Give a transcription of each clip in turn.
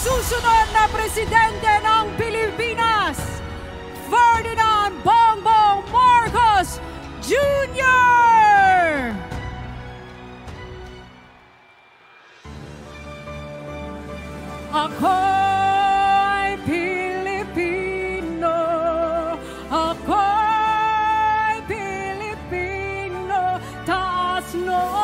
susunod na presidente ng Pilipinas, Ferdinand Bongbong Marcos Jr. Ako'y Pilipino, ako'y Pilipino, taas noo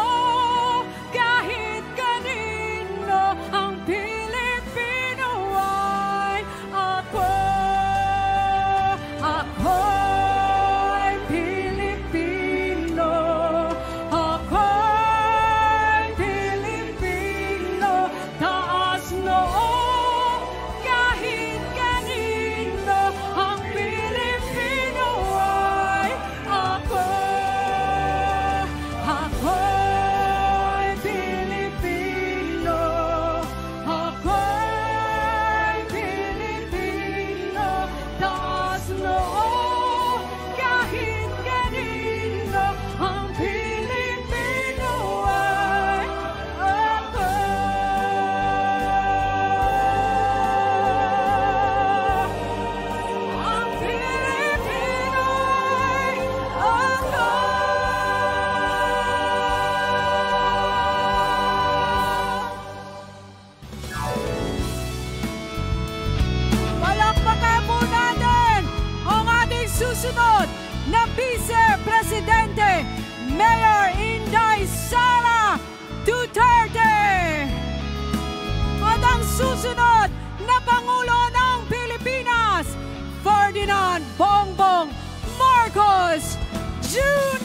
susunod na Vice Presidente, Mayor Inday Sara Duterte. At ang susunod na Pangulo ng Pilipinas, Ferdinand Bongbong Marcos Jr.